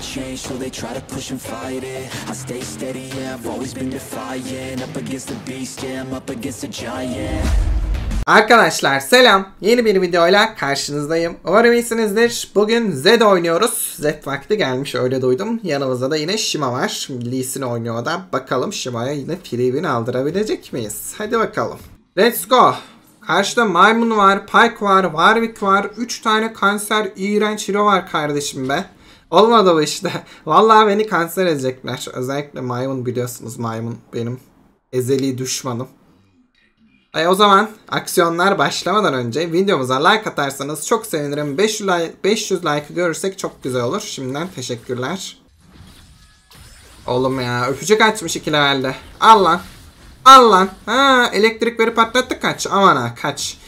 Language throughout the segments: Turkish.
change, so they try to push and fight it I stay steady, yeah, I've always been defiant Up against the beast, yeah, I'm up against a giant Arkadaşlar selam. Yeni bir videoyla karşınızdayım. Umarım iyisinizdir. Bugün Zed oynuyoruz. Zed vakti gelmiş öyle duydum. Yanımızda da yine Shima var. Lee Sin oynuyor da. Bakalım Shima'ya yine free win aldırabilecek miyiz? Hadi bakalım. Let's go. Karşıda Maymun var, Pike var, Warwick var. 3 tane kanser iğrenç hero var kardeşim be. Olmadı bu işte. Vallahi beni kanser edecekler. Özellikle Maymun biliyorsunuz Maymun benim ezeli düşmanım. E, o zaman aksiyonlar başlamadan önce videomuza like atarsanız çok sevinirim. 500 like, 500 like görürsek çok güzel olur. Şimdiden teşekkürler. Oğlum ya öpücük açmış iki levelde. Al lan. Al lan. Ha, elektrikleri patlattık kaç. Aman ha kaç.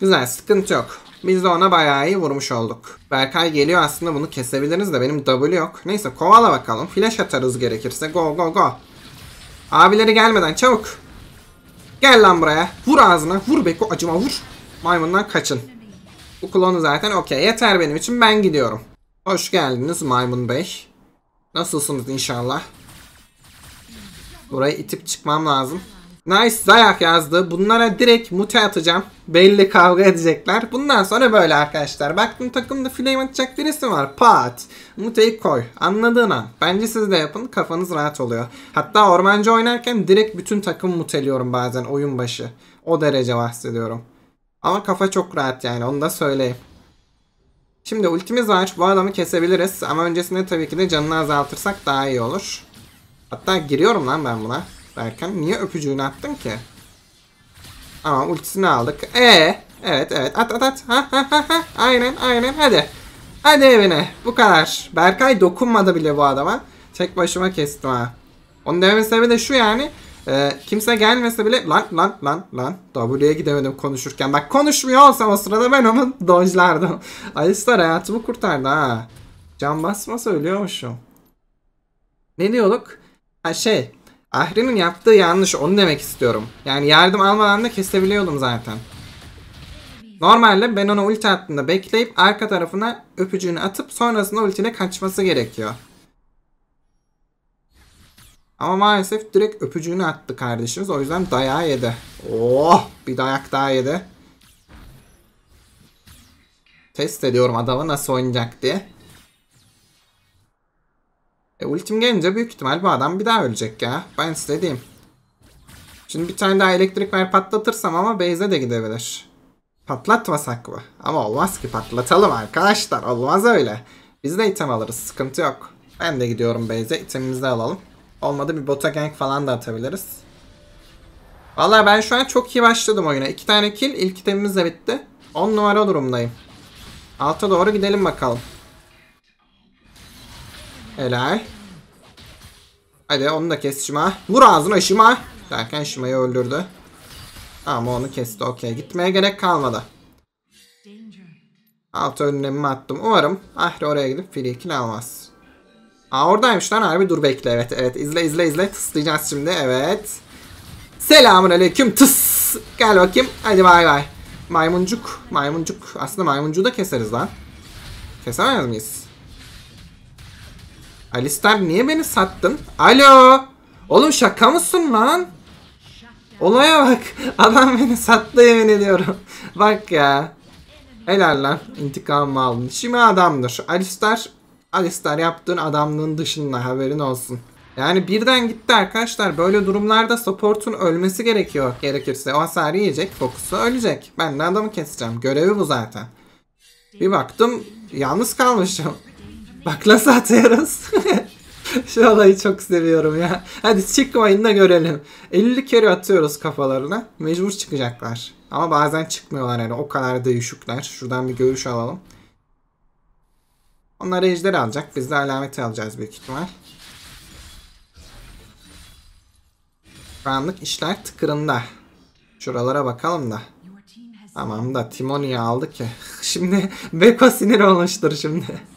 Güzel sıkıntı yok. Biz de ona bayağı iyi vurmuş olduk. Berkay geliyor aslında bunu kesebiliriz de benim W yok. Neyse kovala bakalım. Flash atarız gerekirse. Go go go. Abileri gelmeden çabuk. Gel lan buraya. Vur ağzına. Vur Beko. Acıma vur. Maymundan kaçın. Bu klonu zaten okey. Yeter benim için. Ben gidiyorum. Hoş geldiniz Maymun Bey. Nasılsınız inşallah? Burayı itip çıkmam lazım. Nice Zayak yazdı. Bunlara direkt mute atacağım. Belli kavga edecekler. Bundan sonra böyle arkadaşlar. Baktım takımda flame atacak birisi var. Pat. Mute'yi koy. Anladığın an. Bence siz de yapın. Kafanız rahat oluyor. Hatta ormancı oynarken direkt bütün takım muteliyorum bazen oyun başı. O derece bahsediyorum. Ama kafa çok rahat yani. Onu da söyleyeyim. Şimdi ultimiz var. Bu adamı kesebiliriz. Ama öncesinde tabii ki de canını azaltırsak daha iyi olur. Hatta giriyorum lan ben buna. Derken niye öpücüğünü attın ki? Ama ultisini aldık. E evet evet at at at. Ha ha ha ha. Aynen aynen hadi. Hadi evine. Bu kadar. Berkay dokunmadı bile bu adama. Tek başıma kestim ha. Onun dememin sebebi de şu yani. E, kimse gelmese bile lan lan lan lan W'ye gidemedim konuşurken. Bak konuşmuyor olsam o sırada ben onu dojlardım. Alistar hayatımı kurtardı ha. Can basmasa ölüyormuşum. Ne diyorduk? Ha şey. Ahri'nin yaptığı yanlış onu demek istiyorum. Yani yardım almadan da kesebiliyordum zaten. Normalde ben ona ulti attığında bekleyip arka tarafına öpücüğünü atıp sonrasında ultine kaçması gerekiyor. Ama maalesef direkt öpücüğünü attı kardeşimiz. O yüzden dayağı yedi. Oh bir dayak daha yedi. Test ediyorum adamı nasıl oynayacak diye. E, ultim gelince büyük ihtimal bu adam bir daha ölecek ya. Ben size diyeyim. Şimdi bir tane daha elektrik ver patlatırsam ama base'e de gidebilir. Patlatmasak mı? Ama olmaz ki patlatalım arkadaşlar. Olmaz öyle. Biz de item alırız. Sıkıntı yok. Ben de gidiyorum base'e. itemimizi alalım. Olmadı bir bota gank falan da atabiliriz. Valla ben şu an çok iyi başladım oyuna. İki tane kill. ilk itemimiz de bitti. 10 numara durumdayım. Alta doğru gidelim bakalım. Helal. Hadi onu da kes Shima. Vur ağzına Shima. Derken Shima'yı öldürdü. Ama onu kesti okey. Gitmeye gerek kalmadı. Alt önlemimi attım. Umarım Ahri oraya gidip free kill almaz. Aa oradaymış lan harbi dur bekle. Evet evet izle izle izle. Tıslayacağız şimdi. Evet. Selamun aleyküm. Tıs. Gel bakayım. Hadi bay bay. Maymuncuk. Maymuncuk. Aslında maymuncuğu da keseriz lan. Kesemez miyiz? Alistar niye beni sattın? Alo. Oğlum şaka mısın lan? Olaya bak. Adam beni sattı yemin ediyorum. bak ya. Helal lan. İntikamımı aldın. Şimdi adamdır. Alistar Alistar yaptığın adamlığın dışında haberin olsun. Yani birden gitti arkadaşlar. Böyle durumlarda support'un ölmesi gerekiyor. Gerekirse o hasarı yiyecek. Fokusu ölecek. Ben de adamı keseceğim. Görevi bu zaten. Bir baktım yalnız kalmışım. Bak nasıl atıyoruz. Şu olayı çok seviyorum ya. Hadi çıkmayın da görelim. 50 kere atıyoruz kafalarına. Mecbur çıkacaklar. Ama bazen çıkmıyorlar yani. O kadar değişikler. Şuradan bir görüş alalım. Onlar ejder alacak. Biz de alameti alacağız büyük ihtimal. Şu anlık işler tıkırında. Şuralara bakalım da. Tamam da Timoni'yi aldı ki. Şimdi Beko sinir olmuştur şimdi.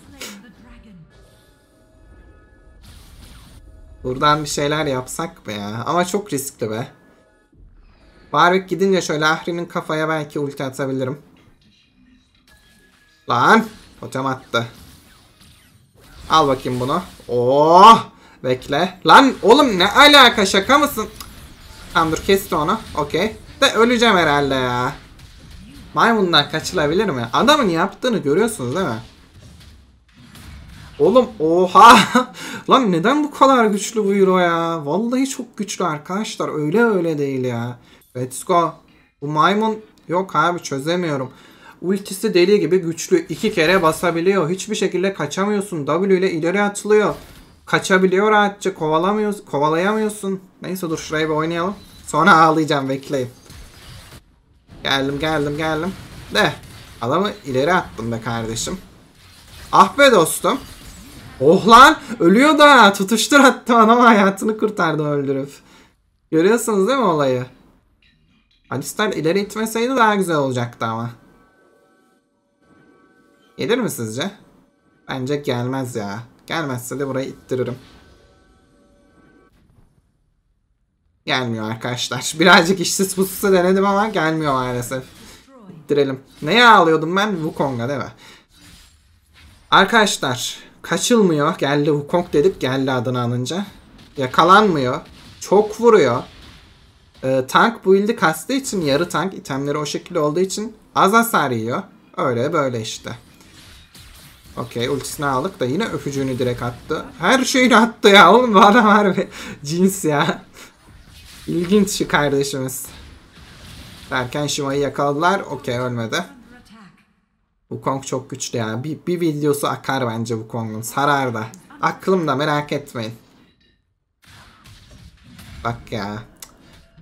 Buradan bir şeyler yapsak be ya. Ama çok riskli be. Warwick gidince şöyle Ahri'nin kafaya belki ulti atabilirim. Lan! Totem attı. Al bakayım bunu. Oh! Bekle. Lan oğlum ne alaka şaka mısın? Tamam dur kesti onu. Okey. De öleceğim herhalde ya. Maymundan kaçılabilir mi? Adamın yaptığını görüyorsunuz değil mi? Oğlum oha. Lan neden bu kadar güçlü bu hero ya? Vallahi çok güçlü arkadaşlar. Öyle öyle değil ya. Let's go. Bu maymun yok abi çözemiyorum. Ultisi deli gibi güçlü. iki kere basabiliyor. Hiçbir şekilde kaçamıyorsun. W ile ileri atılıyor. Kaçabiliyor rahatça. Kovalamıyorsun. Kovalayamıyorsun. Neyse dur şuraya bir oynayalım. Sonra ağlayacağım bekleyin. Geldim geldim geldim. De. Adamı ileri attım be kardeşim. Ah be dostum. Oh lan ölüyor da tutuştur attı adam hayatını kurtardı öldürüp. Görüyorsunuz değil mi olayı? Alistar ileri itmeseydi daha güzel olacaktı ama. Gelir mi sizce? Bence gelmez ya. Gelmezse de burayı ittiririm. Gelmiyor arkadaşlar. Birazcık işsiz pususu denedim ama gelmiyor maalesef. İttirelim. Neye ağlıyordum ben? Wukong'a değil mi? Arkadaşlar kaçılmıyor. Geldi Wukong dedik geldi adını alınca. Yakalanmıyor. Çok vuruyor. Ee, tank build'i kastığı için yarı tank itemleri o şekilde olduğu için az hasar yiyor. Öyle böyle işte. Okey ultisini aldık da yine öpücüğünü direkt attı. Her şeyini attı ya oğlum bu adam harbi cins ya. İlginç şu kardeşimiz. Derken Shima'yı yakaladılar. Okey ölmedi. Wukong çok güçlü ya. Bir, bir videosu akar bence Wukong'un. Sarar da. Aklımda merak etmeyin. Bak ya.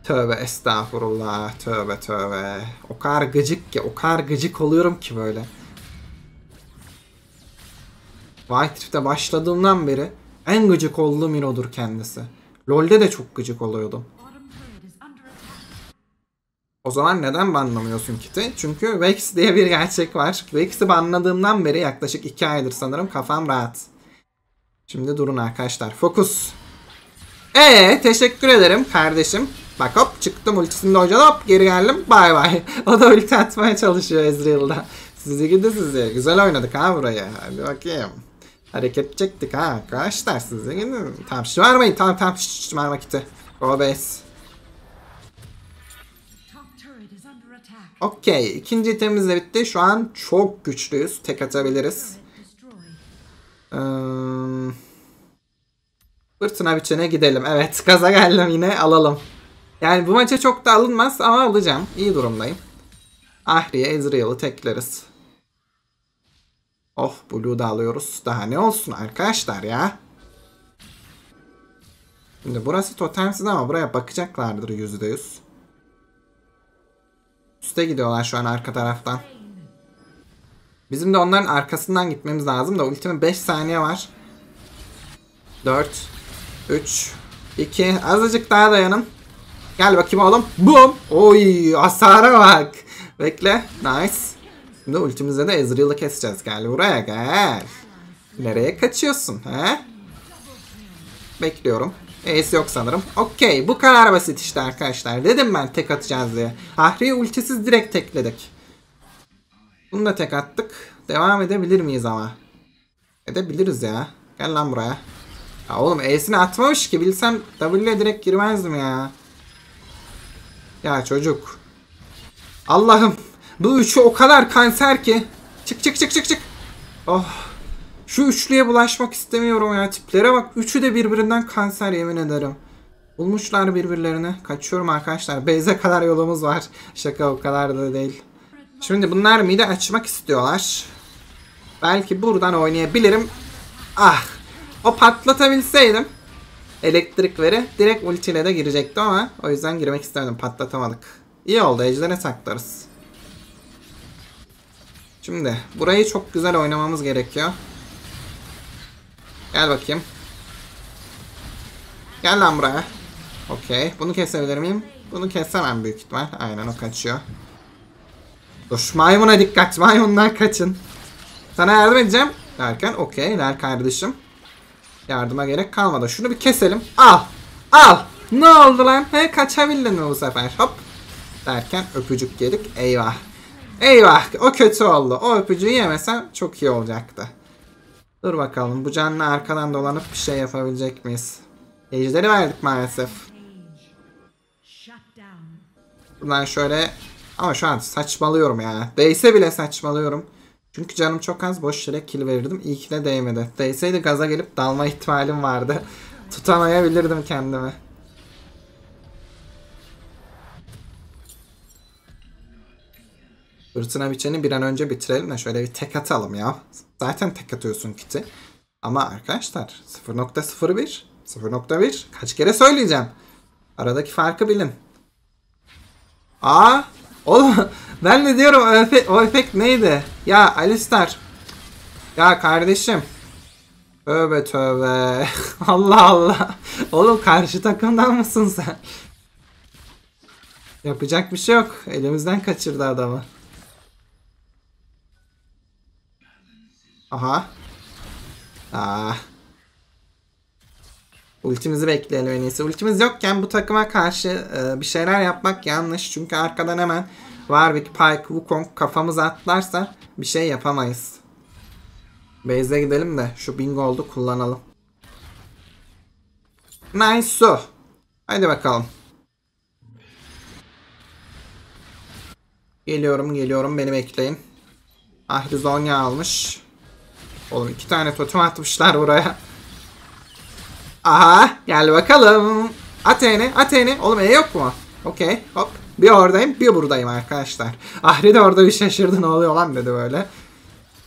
Tövbe estağfurullah. Tövbe tövbe. O kadar gıcık ki. O kadar gıcık oluyorum ki böyle. White Rift'e başladığımdan beri en gıcık olduğum Miro'dur kendisi. LoL'de de çok gıcık oluyordum. O zaman neden banlamıyorsun Kit'i? Çünkü Vex diye bir gerçek var. Vex'i banladığımdan beri yaklaşık 2 aydır sanırım kafam rahat. Şimdi durun arkadaşlar. Fokus. Ee teşekkür ederim kardeşim. Bak hop çıktım ultisinde hocadan hop geri geldim. Bay bay. O da ulti atmaya çalışıyor Ezreal'da. Sizi gidi sizi. Güzel oynadık ha buraya. Hadi bakayım. Hareket çektik ha arkadaşlar sizi gidi. Tamam şımarmayın. Tamam tamam şımarma kiti. Go. Okey. ikinci itemiz de bitti. Şu an çok güçlüyüz. Tek atabiliriz. Ee, fırtına biçene gidelim. Evet. Gaza geldim yine. Alalım. Yani bu maça çok da alınmaz ama alacağım. İyi durumdayım. Ahriye Ezreal'ı tekleriz. Oh Blue da alıyoruz. Daha ne olsun arkadaşlar ya. Şimdi burası totemsiz ama buraya bakacaklardır %100. Üste gidiyorlar şu an arka taraftan. Bizim de onların arkasından gitmemiz lazım da ultimin 5 saniye var. 4 3 2 azıcık daha dayanın. Gel bakayım oğlum. Boom. Oy hasara bak. Bekle. Nice. Şimdi ultimizde de Ezreal'ı keseceğiz. Gel buraya gel. Nereye kaçıyorsun he? Bekliyorum. Ace yok sanırım. Okey bu kadar basit işte arkadaşlar. Dedim ben tek atacağız diye. Ahri'yi ultisiz direkt tekledik. Bunu da tek attık. Devam edebilir miyiz ama? Edebiliriz ya. Gel lan buraya. Ya oğlum Ace'ini atmamış ki. Bilsem W'ye direkt girmezdim ya. Ya çocuk. Allah'ım. Bu üçü o kadar kanser ki. Çık çık çık çık çık. Oh. Şu üçlüye bulaşmak istemiyorum ya. Tiplere bak. Üçü de birbirinden kanser yemin ederim. Bulmuşlar birbirlerini. Kaçıyorum arkadaşlar. Beyze kadar yolumuz var. Şaka o kadar da değil. Şimdi bunlar mide açmak istiyorlar. Belki buradan oynayabilirim. Ah. O patlatabilseydim. Elektrik veri direkt ultiyle de girecekti ama o yüzden girmek istemedim. Patlatamadık. İyi oldu. Ejder'e saklarız. Şimdi burayı çok güzel oynamamız gerekiyor. Gel bakayım. Gel lan buraya. Okey. Bunu kesebilir miyim? Bunu kesemem büyük ihtimal. Aynen o kaçıyor. Dur maymuna dikkat. Maymundan kaçın. Sana yardım edeceğim. Derken okey. Der kardeşim. Yardıma gerek kalmadı. Şunu bir keselim. Al. Al. Ne oldu lan? He kaçabildin mi bu sefer? Hop. Derken öpücük yedik. Eyvah. Eyvah. O kötü oldu. O öpücüğü yemesem çok iyi olacaktı. Dur bakalım bu canlı arkadan dolanıp bir şey yapabilecek miyiz? Ejderi verdik maalesef. Buradan şöyle ama şu an saçmalıyorum ya. Değse bile saçmalıyorum. Çünkü canım çok az boş yere kill verirdim. İyi ki de değmedi. Değseydi gaza gelip dalma ihtimalim vardı. Tutamayabilirdim kendimi. Fırtına biçeni bir an önce bitirelim de şöyle bir tek atalım ya. Zaten tek atıyorsun kiti. Ama arkadaşlar 0.01 0.1 kaç kere söyleyeceğim. Aradaki farkı bilin. Aa, oğlum ben de diyorum o efekt, o efekt neydi? Ya Alistar. Ya kardeşim. Tövbe tövbe. Allah Allah. Oğlum karşı takımdan mısın sen? Yapacak bir şey yok. Elimizden kaçırdı adamı. Aha. Aa. Ultimizi bekleyelim en iyisi. Ultimiz yokken bu takıma karşı e, bir şeyler yapmak yanlış. Çünkü arkadan hemen Warwick, Pike, Wukong kafamız atlarsa bir şey yapamayız. Base'e gidelim de şu Bingold'u kullanalım. Nice su. Hadi bakalım. Geliyorum geliyorum beni bekleyin. Ahri Zonya almış. Oğlum iki tane totem atmışlar buraya. Aha gel bakalım. Ateni Ateni. Oğlum E yok mu? Okey hop. Bir oradayım bir buradayım arkadaşlar. Ahri de orada bir şaşırdı ne oluyor lan dedi böyle.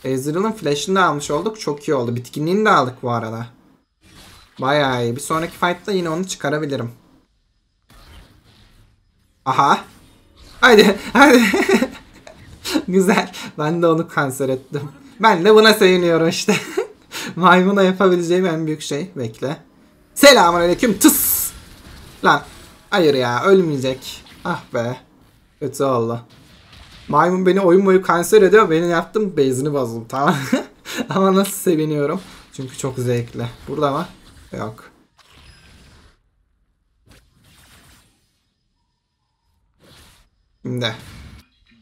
Ezreal'ın flash'ını da almış olduk. Çok iyi oldu. Bitkinliğini de aldık bu arada. Bayağı iyi. Bir sonraki fight'ta yine onu çıkarabilirim. Aha. Hadi hadi. Güzel. Ben de onu kanser ettim. Ben de buna seviniyorum işte. Maymuna yapabileceğim en büyük şey. Bekle. Selamun aleyküm. Tıs. Lan. Hayır ya ölmeyecek. Ah be. Kötü oldu. Maymun beni oyun boyu kanser ediyor. Benim yaptım base'ini bozdum tamam. Ama nasıl seviniyorum. Çünkü çok zevkli. Burada mı? Yok. Şimdi.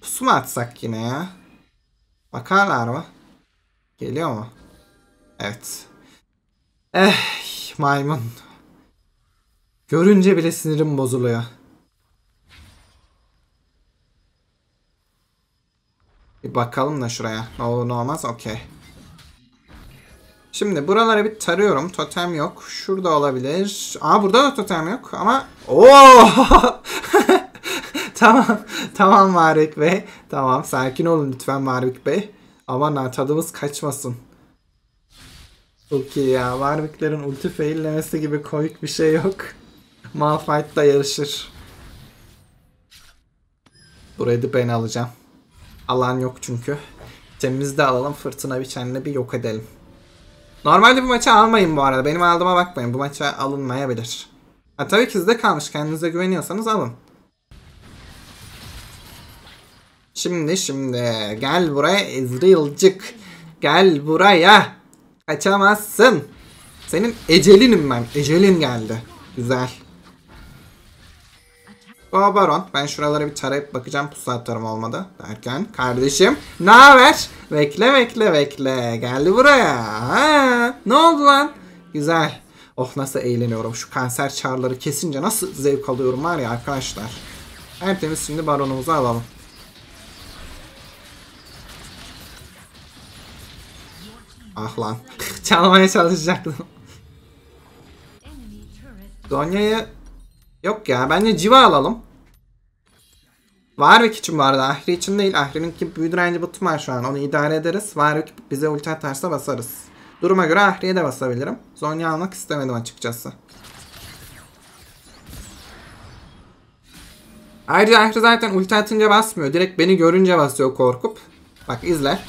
Pusu mu atsak yine ya? Bakarlar mı? Geliyor mu? Evet. Eh maymun. Görünce bile sinirim bozuluyor. Bir bakalım da şuraya. Ne olur ne olmaz. Okey. Şimdi buralara bir tarıyorum. Totem yok. Şurada olabilir. Aa burada da totem yok ama... Oo! tamam. Tamam Marek Bey. Tamam. Sakin olun lütfen Marek Bey. Aman tadımız kaçmasın. Çok iyi ya. Warwick'lerin ulti faillemesi gibi komik bir şey yok. Malphite'la yarışır. Burayı da ben alacağım. Alan yok çünkü. Temimizi de alalım. Fırtına biçenle bir yok edelim. Normalde bu maçı almayın bu arada. Benim aldığıma bakmayın. Bu maça alınmayabilir. Ha, tabii ki sizde kalmış. Kendinize güveniyorsanız alın. Şimdi şimdi gel buraya Ezreal'cık. Gel buraya. Kaçamazsın. Senin ecelinim ben. Ecelin geldi. Güzel. O baron. Ben şuralara bir tarayıp bakacağım pusu atarım olmadı derken. Kardeşim ne haber? Bekle bekle bekle. Geldi buraya. Ha, ne oldu lan? Güzel. Oh nasıl eğleniyorum. Şu kanser çağrıları kesince nasıl zevk alıyorum var ya arkadaşlar. Tertemiz şimdi baronumuzu alalım. Ah lan. Çalmaya çalışacaktım. Zonya'yı yok ya bence civa alalım. Warwick için bu arada. Ahri için değil. Ahri'ninki büyü direnci butum var şu an. Onu idare ederiz. Warwick bize ulti atarsa basarız. Duruma göre Ahri'ye de basabilirim. Zonya almak istemedim açıkçası. Ayrıca Ahri zaten ulti atınca basmıyor. Direkt beni görünce basıyor korkup. Bak izle.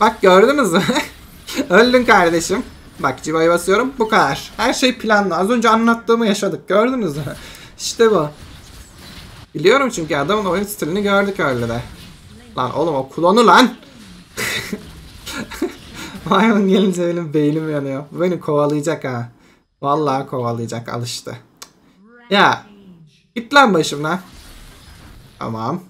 Bak gördünüz mü? Öldün kardeşim. Bak civayı basıyorum. Bu kadar. Her şey planlı. Az önce anlattığımı yaşadık. Gördünüz mü? İşte bu. Biliyorum çünkü adamın oyun stilini gördük öyle de. Lan oğlum o klonu lan. Maymun gelince benim beynim yanıyor. Bu beni kovalayacak ha. Vallahi kovalayacak al işte. Ya. Git lan başımdan. Tamam.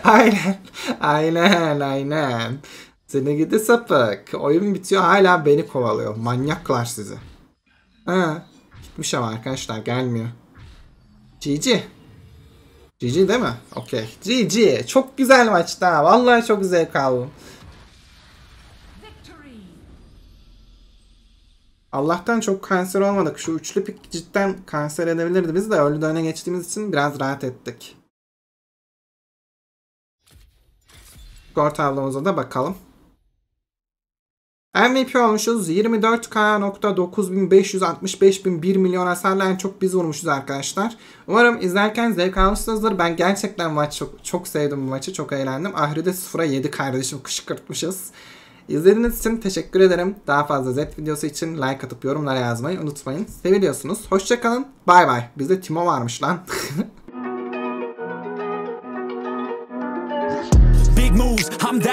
aynen. Aynen aynen. Seni gidi sapık. Oyun bitiyor hala beni kovalıyor. Manyaklar sizi. Ha, gitmiş ama arkadaşlar gelmiyor. GG. GG değil mi? Okey. GG. Çok güzel maçtı ha. Vallahi çok güzel kaldım. Allah'tan çok kanser olmadık. Şu üçlü pik cidden kanser edebilirdi. Biz de öyle öne geçtiğimiz için biraz rahat ettik. Skor tablomuza da bakalım. MVP olmuşuz. 24K.9565 bin 1 milyon hasarla en çok biz vurmuşuz arkadaşlar. Umarım izlerken zevk almışsınızdır. Ben gerçekten maç çok, çok sevdim bu maçı. Çok eğlendim. Ahri'de 0'a 7 kardeşim kışkırtmışız. İzlediğiniz için teşekkür ederim. Daha fazla Z videosu için like atıp yorumlara yazmayı unutmayın. Seviliyorsunuz. Hoşçakalın. Bay bay. Bizde Timo varmış lan.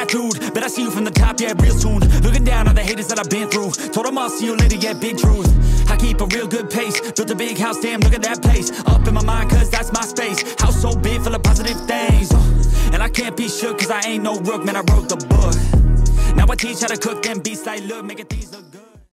Dude. Bet I see you from the top, yeah, real soon. Looking down on the haters that I've been through. Told them I'll see you later, yeah, big truth. I keep a real good pace. Built a big house, damn, look at that place. Up in my mind, cause that's my space. House so big, full of positive things. Uh, And I can't be shook, cause I ain't no rook, man, I wrote the book. Now I teach how to cook them beats like, look, look